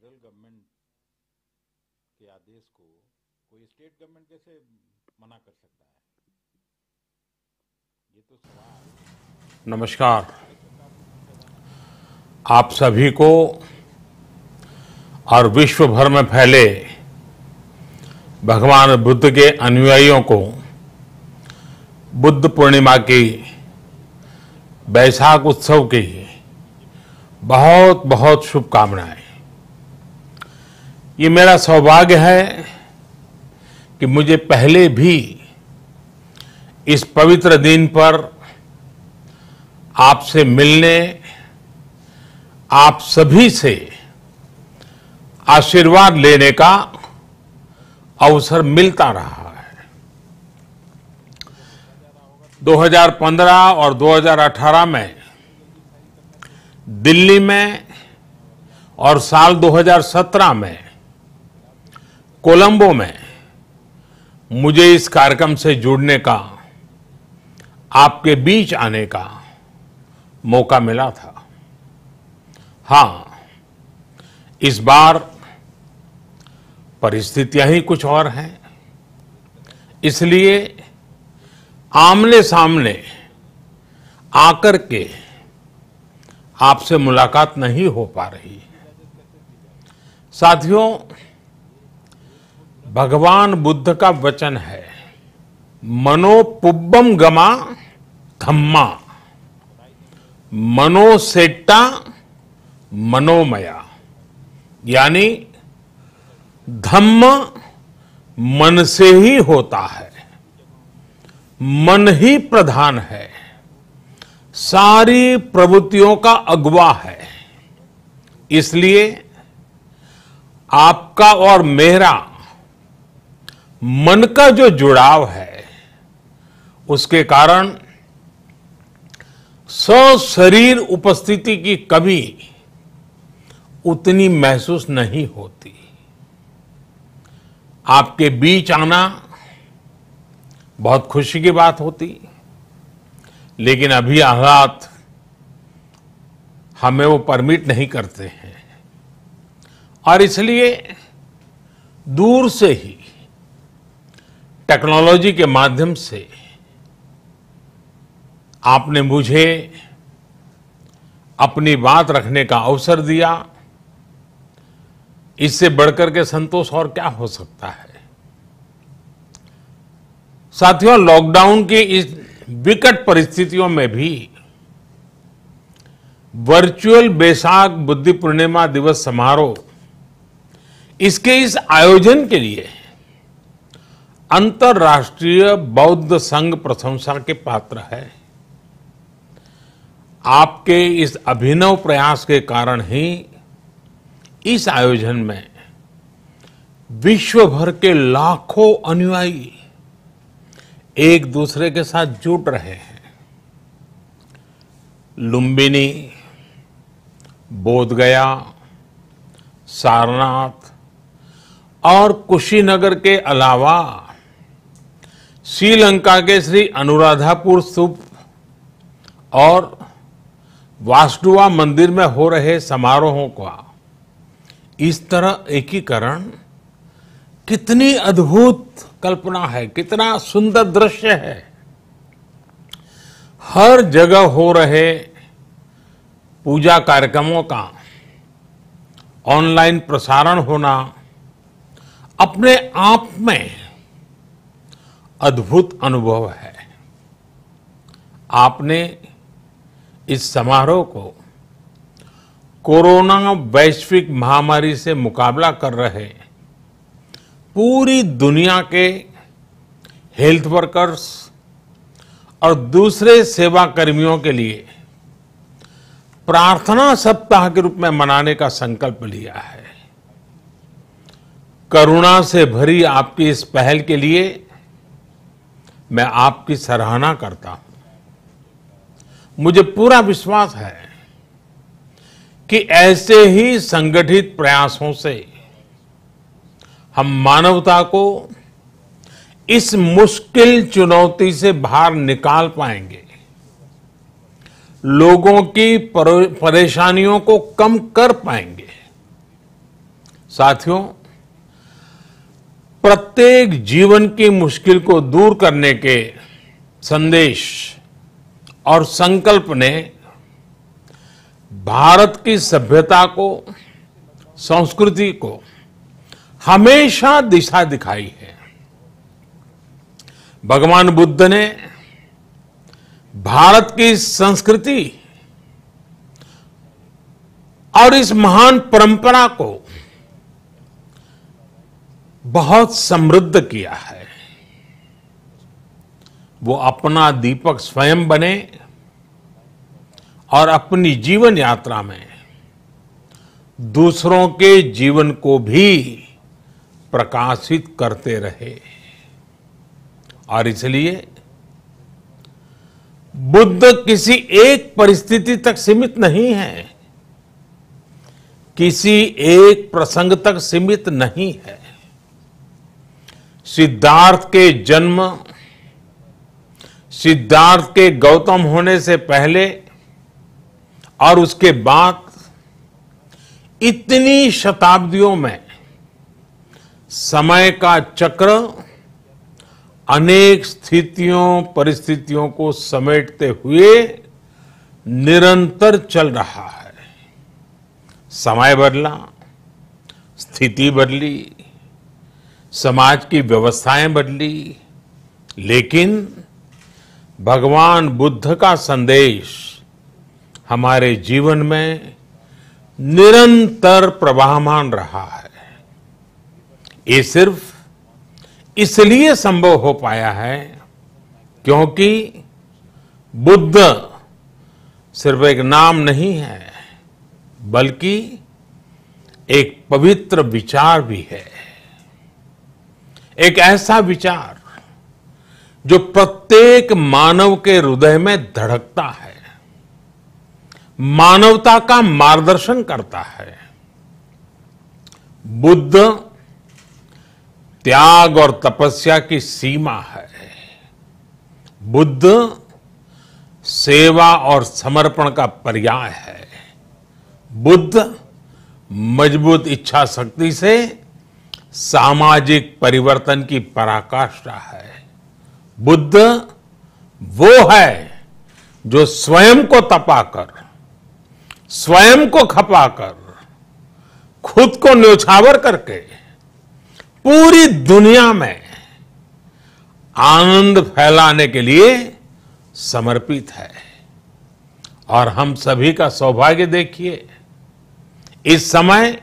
Federal government के आदेश को कोई स्टेट गवर्नमेंट कैसे मना कर सकता है? ये तो सवाल नमस्कार। आप सभी को और विश्व भर में फैले भगवान बुद्ध के अनुयायियों को बुद्ध पूर्णिमा की, बैसाख उत्सव की बहुत बहुत शुभकामनाएँ। ये मेरा सौभाग्य है कि मुझे पहले भी इस पवित्र दिन पर आपसे मिलने, आप सभी से आशीर्वाद लेने का अवसर मिलता रहा है। 2015 और 2018 में दिल्ली में और साल 2017 में कोलंबो में मुझे इस कार्यक्रम से जुड़ने का, आपके बीच आने का मौका मिला था। हाँ, इस बार परिस्थितियाँ ही कुछ और हैं। इसलिए आमने सामने आकर के आपसे मुलाकात नहीं हो पा रही। साथियों भगवान बुद्ध का वचन है मनोपुब्बम गमा धम्मा। मनोसेट्टा मनोमया। यानी धम्म मन से ही होता है, मन ही प्रधान है। सारी प्रवृत्तियों का अगवा है। इसलिए आपका और मेरा मन का जो जुड़ाव है, उसके कारण सशरीर उपस्थिति की कभी उतनी महसूस नहीं होती। आपके बीच आना बहुत खुशी की बात होती, लेकिन अभी हालात हमें वो परमिट नहीं करते हैं। और इसलिए दूर से ही टेक्नोलॉजी के माध्यम से आपने मुझे अपनी बात रखने का अवसर दिया। इससे बढ़कर के संतोष और क्या हो सकता है? साथियों, लॉकडाउन की इस विकट परिस्थितियों में भी वर्चुअल बैसाख बुद्धि पूर्णिमा दिवस समारोह इसके इस आयोजन के लिए अंतर्राष्ट्रीय बौद्ध संघ प्रशंसा के पात्र है। आपके इस अभिनव प्रयास के कारण ही इस आयोजन में विश्व भर के लाखों अनुयायी एक दूसरे के साथ जुट रहे हैं। लुम्बिनी, बोधगया, सारनाथ और कुशीनगर के अलावा श्रीलंका के श्री अनुराधापुर स्तूप और वास्डुआ मंदिर में हो रहे समारोहों का इस तरह एकीकरण कितनी अद्भुत कल्पना है, कितना सुंदर दृश्य है। हर जगह हो रहे पूजा कार्यक्रमों का ऑनलाइन प्रसारण होना अपने आप में अद्भुत अनुभव है। आपने इस समारोह को कोरोना वैश्विक महामारी से मुकाबला कर रहे पूरी दुनिया के हेल्थ वर्कर्स और दूसरे सेवा कर्मियों के लिए प्रार्थना सप्ताह के रूप में मनाने का संकल्प लिया है। करुणा से भरी आपकी इस पहल के लिए मैं आपकी सराहना करता हूँ। मुझे पूरा विश्वास है कि ऐसे ही संगठित प्रयासों से हम मानवता को इस मुश्किल चुनौती से बाहर निकाल पाएँगे। लोगों की परेशानियों को कम कर पाएँगे। साथियों प्रत्येक जीवन की मुश्किल को दूर करने के संदेश और संकल्प ने भारत की सभ्यता को, संस्कृति को हमेशा दिशा दिखाई है। भगवान बुद्ध ने भारत की संस्कृति और इस महान परंपरा को बहुत समृद्ध किया है। वो अपना दीपक स्वयं बने और अपनी जीवन यात्रा में दूसरों के जीवन को भी प्रकाशित करते रहे। और इसलिए बुद्ध किसी एक परिस्थिति तक सीमित नहीं है। किसी एक प्रसंग तक सीमित नहीं है। सिद्धार्थ के जन्म, सिद्धार्थ के गौतम होने से पहले और उसके बाद इतनी शताब्दियों में समय का चक्र अनेक स्थितियों, परिस्थितियों को समेटते हुए निरंतर चल रहा है। समय बदला, स्थिति बदली समाज की व्यवस्थाएँ बदली, लेकिन भगवान बुद्ध का संदेश हमारे जीवन में निरंतर प्रवाहमान रहा है। ये सिर्फ़ इसलिए संभव हो पाया है क्योंकि बुद्ध सिर्फ़ एक नाम नहीं है, बल्कि एक पवित्र विचार भी है। एक ऐसा विचार जो प्रत्येक मानव के हृदय में धड़कता है, मानवता का मार्गदर्शन करता है। बुद्ध त्याग और तपस्या की सीमा है। बुद्ध सेवा और समर्पण का पर्याय है। बुद्ध मज़बूत इच्छा शक्ति से सामाजिक परिवर्तन की पराकाष्ठा है। बुद्ध वो है जो स्वयं को तपाकर, स्वयं को खपाकर, खुद को न्यौछावर करके पूरी दुनिया में आनंद फैलाने के लिए समर्पित है। और हम सभी का सौभाग्य देखिए, इस समय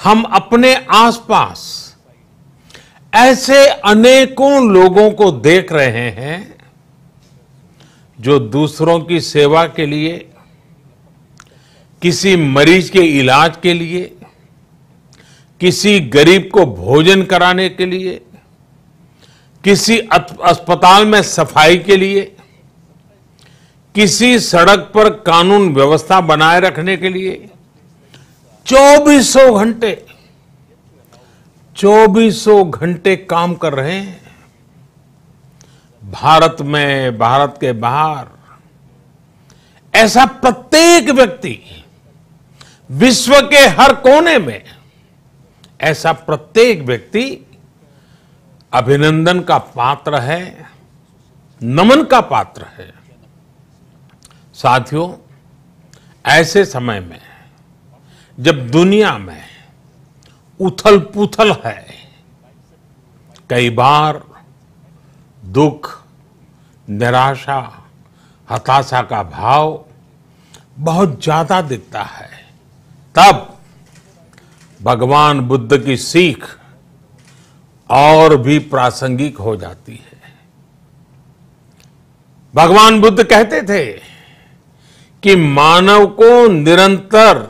हम अपने आसपास ऐसे अनेकों लोगों को देख रहे हैं जो दूसरों की सेवा के लिए, किसी मरीज़ के इलाज के लिए, किसी गरीब को भोजन कराने के लिए, किसी अस्पताल में सफ़ाई के लिए, किसी सड़क पर कानून व्यवस्था बनाए रखने के लिए चौबीसों घंटे चौबीसों घंटे काम कर रहे हैं। भारत में, भारत के बाहर, ऐसा प्रत्येक व्यक्ति विश्व के हर कोने में, ऐसा प्रत्येक व्यक्ति अभिनंदन का पात्र है, नमन का पात्र है। साथियों, ऐसे समय में जब दुनिया में उथल पुथल है, कई बार दुख, निराशा, हताशा का भाव बहुत ज़्यादा दिखता है। तब भगवान बुद्ध की सीख और भी प्रासंगिक हो जाती है। भगवान बुद्ध कहते थे कि मानव को निरंतर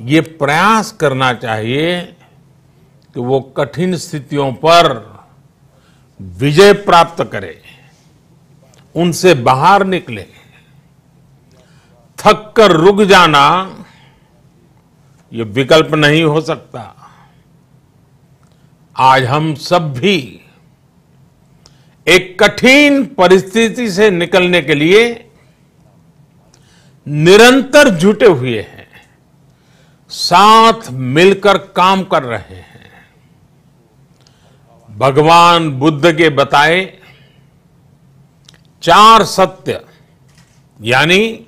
ये प्रयास करना चाहिए कि वो कठिन स्थितियों पर विजय प्राप्त करे, उनसे बाहर निकले, थक कर रुक जाना, ये विकल्प नहीं हो सकता। आज हम सब भी एक कठिन परिस्थिति से निकलने के लिए निरंतर जुटे हुए हैं। साथ मिलकर काम कर रहे हैं। भगवान बुद्ध के बताए चार सत्य, यानी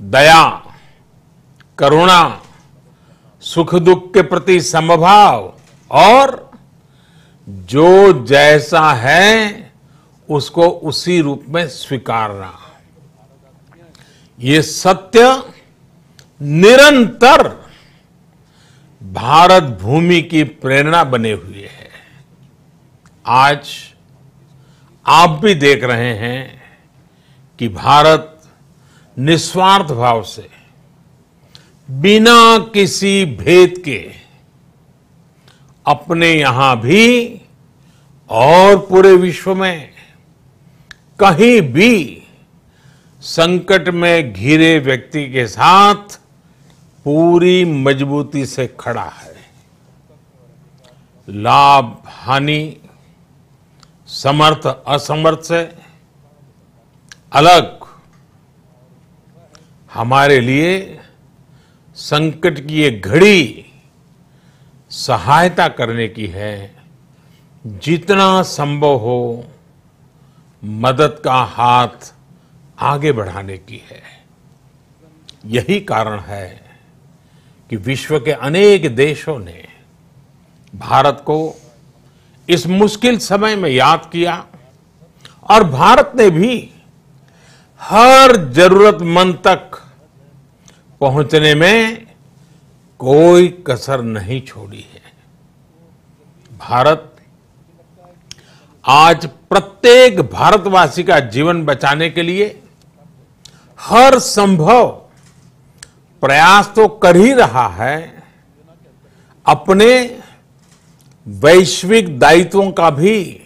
दया, करुणा, सुख दुख के प्रति समभाव, और जो जैसा है, उसको उसी रूप में स्वीकारना। ये सत्य निरंतर भारत भूमि की प्रेरणा बने हुए है। आज आप भी देख रहे हैं कि भारत निस्वार्थ भाव से, बिना किसी भेद के, अपने यहाँ भी और पूरे विश्व में कहीं भी संकट में घिरे व्यक्ति के साथ पूरी मजबूती से खड़ा है। लाभ, हानि, समर्थ, असमर्थ से अलग हमारे लिए संकट की ये घड़ी सहायता करने की है। जितना संभव हो, मदद का हाथ आगे बढ़ाने की है। यही कारण है कि विश्व के अनेक देशों ने भारत को इस मुश्किल समय में याद किया और भारत ने भी हर जरूरतमंद तक पहुँचने में कोई कसर नहीं छोड़ी है। भारत आज प्रत्येक भारतवासी का जीवन बचाने के लिए हर संभव प्रयास तो कर ही रहा है, अपने वैश्विक दायित्वों का भी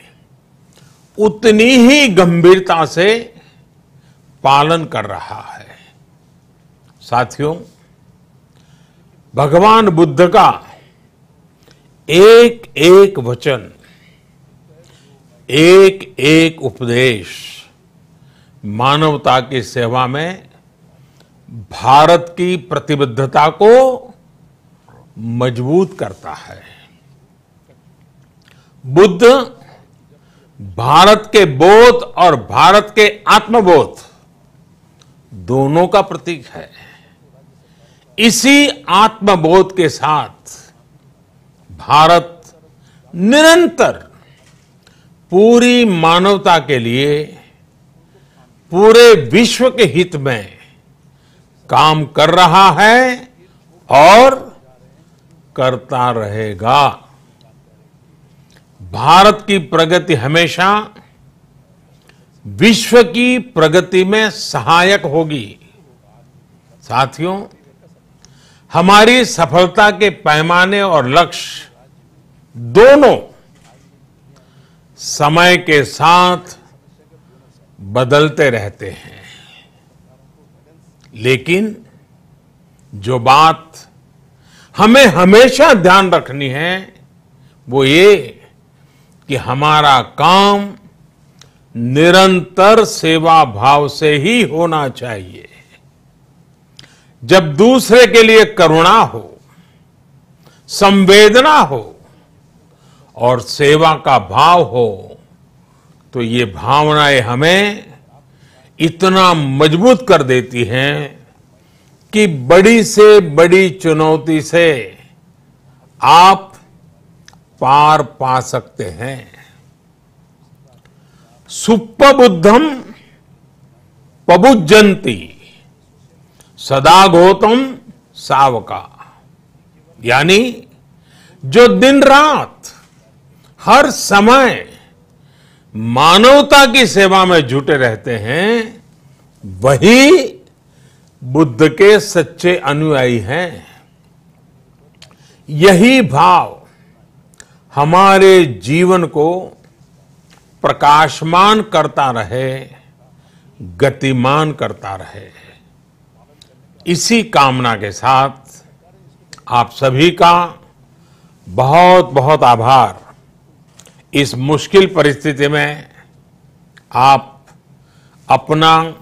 उतनी ही गंभीरता से पालन कर रहा है। साथियों, भगवान बुद्ध का एक एक वचन एक एक उपदेश मानवता की सेवा में भारत की प्रतिबद्धता को मज़बूत करता है। बुद्ध भारत के बोध और भारत के आत्मबोध दोनों का प्रतीक है। इसी आत्मबोध के साथ भारत निरंतर पूरी मानवता के लिए, पूरे विश्व के हित में काम कर रहा है और करता रहेगा। भारत की प्रगति हमेशा विश्व की प्रगति में सहायक होगी। साथियों, हमारी सफलता के पैमाने और लक्ष्य दोनों समय के साथ बदलते रहते हैं। लेकिन जो बात हमें हमेशा ध्यान रखनी है, वो ये कि हमारा काम निरंतर सेवा भाव से ही होना चाहिए। जब दूसरे के लिए करुणा हो, संवेदना हो और सेवा का भाव हो तो ये भावनाएँ हमें इतना मज़बूत कर देती हैं कि बड़ी से बड़ी चुनौती से आप पार पा सकते हैं। सुप्पबुद्धम पबुजंती सदा गौतम सावका। यानी जो दिन रात, हर समय मानवता की सेवा में जुटे रहते हैं, वही बुद्ध के सच्चे अनुयायी हैं। यही भाव हमारे जीवन को प्रकाशमान करता रहे, गतिमान करता रहे। इसी कामना के साथ आप सभी का बहुत बहुत आभार। इस मुश्किल परिस्थिति में आप अपना,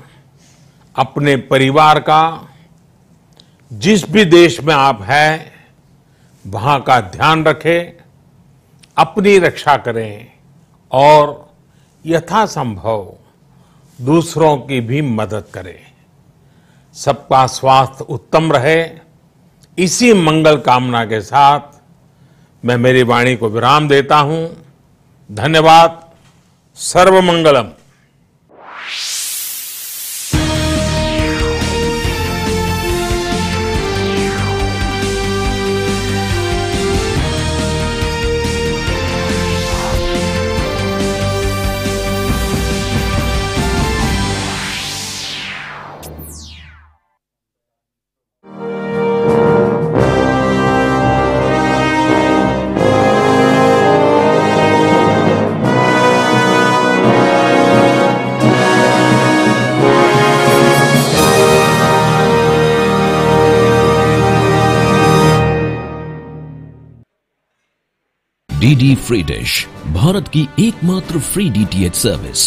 अपने परिवार का, जिस भी देश में आप हैं, वहाँ का ध्यान रखें, अपनी रक्षा करें और यथासंभव दूसरों की भी मदद करें। सबका स्वास्थ्य उत्तम रहे। इसी मंगल कामना के साथ मैं मेरी वाणी को विराम देता हूँ। धन्यवाद सर्वमंगलम। डीडी फ्री डिश भारत की एकमात्र फ्री डीटीएच सर्विस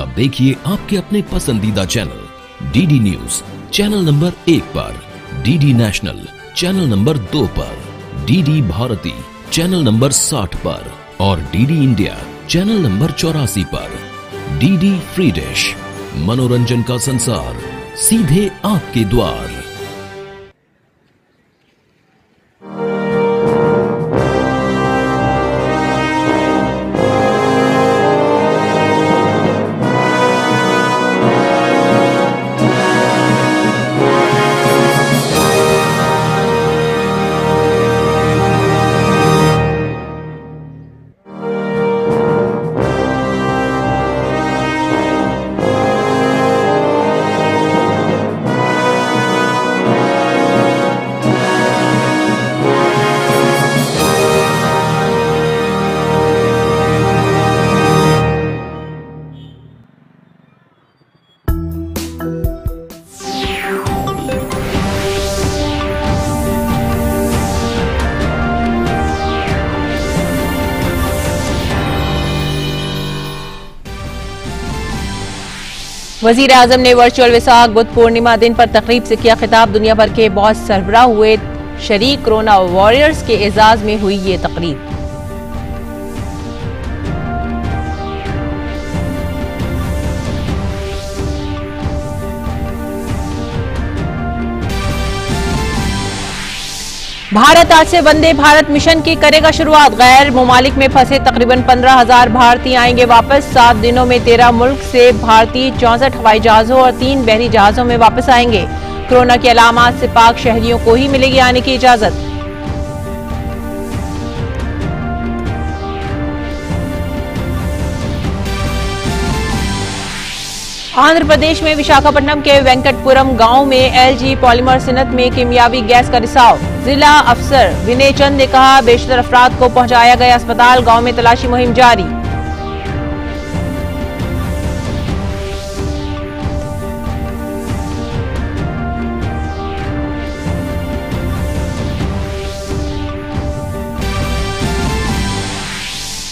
अब देखिए आपके अपने पसंदीदा channel DD news channel number एक पर डीडी नेशनल चैनल नंबर दो पर डीडी भारती चैनल नंबर साठ पर, और डीडी इंडिया चैनल नंबर चौरासी पर. डीडी फ्री डिश मनोरंजन का संसार, सीधे आपके द्वार. वज़ीर आज़म ने वर्चुअल विशाख बुद्ध पूर्णिमा दिन पर तकरीब से किया खिताब। दुनिया भर के बहुत सरबरा हुए शरीक कोरोना वॉरियर्स के एजाज में हुई ये तकरीब। भारत आज से वंदे भारत मिशन की करेगा शुरुआत। गैर ममालिक में फंसे तकरीबन पंद्रह हज़ार भारतीय आएँगे वापस। सात दिनों में तेरह मुल्क से भारतीय चौंसठ हवाई जहाजों और तीन बहरी जहाजों में वापस आएँगे। कोरोना की अलामत से पाक शहरियों को ही मिलेगी आने की इजाज़त। आंध्र प्रदेश में विशाखापट्टनम के वेंकटपुरम गाँव में एलजी पॉलीमर सिनत में किमियावी गैस का रिसाव। जिला अफसर विनय चंद ने कहा बेशतर अफराद को पहुँचाया गया अस्पताल गाँव में तलाशी मुहिम जारी।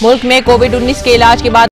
मुल्क में कोविड 19 के इलाज के बाद